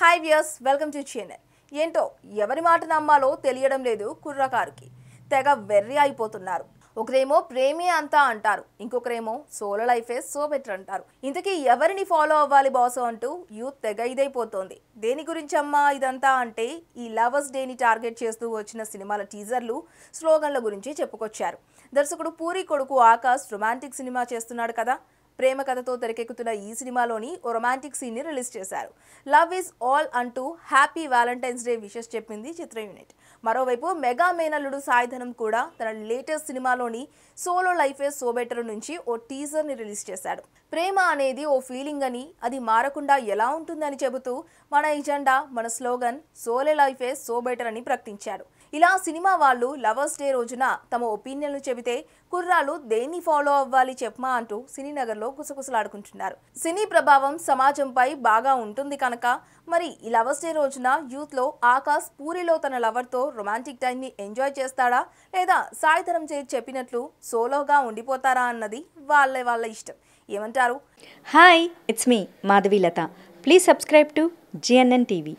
Hi viewers welcome to channel ఏంటో ఎవరి మాట నమ్మాలో తెలియడం లేదు కుర్రకారుకి. తెగ వెర్రి అయిపోతున్నారు. ఒకరేమో ప్రేమే అంతా అంటారు ఇంకొకరేమో సోలో లైఫే సో బెటర్ అంటారు. ఇంతకీ ఎవరిని ఫాలో అవ్వాలి బాసు అంటూ యూత్ తెగ ఇదైపోతోంది. దేని గురించమ్మా ఇదంతా అంటే ఈ లవర్స్ డేని టార్గెట్ చేస్తూ వచ్చిన సినిమాల టీజర్లు స్లోగన్ల గురించి చెప్పుకొచ్చారు. దర్శకుడు పూరి కొడుకు ఆకాష్ రొమాంటిక్ సినిమా చేస్తున్నాడు కదా. ప్రేమ కథతో తెరకెక్కుతున్న ఈ సినిమాలోని ఓ రొమాంటిక్ సీన్ని రిలీజ్ చేశారు. లవ్ ఇస్ ఆల్ అంటూ హ్యాపీ వ్యాలంటైన్స్ డే విషెస్ చెప్పింది చిత్ర యూనిట్. మరోవైపు మెగా మేనల్లుడు సాయిధనం కూడా తన లేటెస్ట్ సినిమాలోని సోలో లైఫే సో బెటర్ నుంచి ఓ టీజర్ని రిలీజ్ చేశాడు. ప్రేమ అనేది ఓ ఫీలింగ్ అని అది మారకుండా ఎలా ఉంటుందని చెబుతూ మన ఎజెండా మన స్లోగన్ సోలే లైఫ్ సో బెటర్ అని ప్రకటించాడు ఇలా సినిమా వాళ్ళు లవర్స్ డే రోజున తమ ఒపీనియన్లు చెబితే కుర్రాలు దేన్ని ఫాలో అవ్వాలి చెప్పమా అంటూ సినీనగర్లో నగర్లో గుసగుసలాడుకుంటున్నారు. సినీ ప్రభావం సమాజంపై బాగా ఉంటుంది కనుక మరి ఈ లవర్స్ డే రోజున యూత్లో ఆకాశ్ పూరిలో తన లవర్తో రొమాంటిక్ టైంని ఎంజాయ్ చేస్తాడా? లేదా సాయితరం చే చెప్పినట్లు సోలోగా ఉండిపోతారా అన్నది వాళ్ళ వాళ్ళ ఇష్టం. ఏమంటారు? Hi it's me Madhavi Latha please subscribe to GNN TV.